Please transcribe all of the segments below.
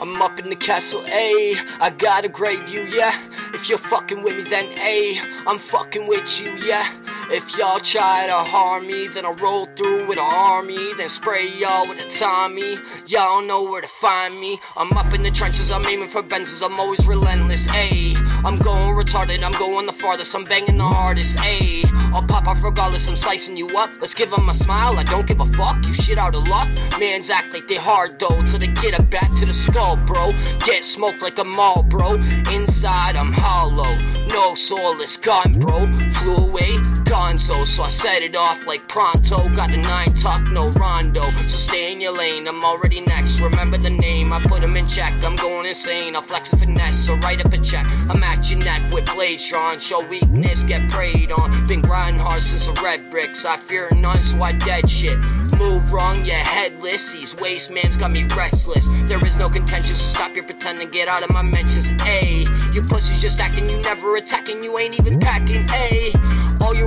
I'm up in the castle, A. I got a great view, yeah. If you're fucking with me, then A. I'm fucking with you, yeah. If y'all try to harm me, then I'll roll through with an army, then spray y'all with a Tommy. Y'all know where to find me. I'm up in the trenches, I'm aiming for Benzes, I'm always relentless, ayy. I'm going retarded, I'm going the farthest, I'm banging the hardest, ayy. I'll pop off regardless, I'm slicing you up. Let's give them a smile, I don't give a fuck. You shit out of luck. Mans act like they hard though, till they get a back to the skull, bro. Get smoked like a mall, bro. Inside, I'm hollow. No soulless gun, bro. Flew away, gonzo. So I set it off like pronto. Got the nine tuck, no rondo. So stay in your lane, I'm already next. Remember the name, I put him in check. I'm going insane, I'll flex and finesse. So write up a check. I'm at your neck with blades drawn. Show weakness, get preyed on. Been grinding hard since the red bricks. I fear none, so I dead shit. Move wrong, you headless. These waste man's got me restless. There is no contention, so stop your pretending. Get out of my mentions. A, you pussies just acting, you never attacking, you ain't even packing. A, all you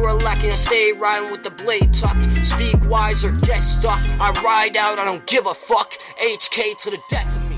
stay riding with the blade tucked. Speak wise or get stuck. I ride out, I don't give a fuck. HK to the death.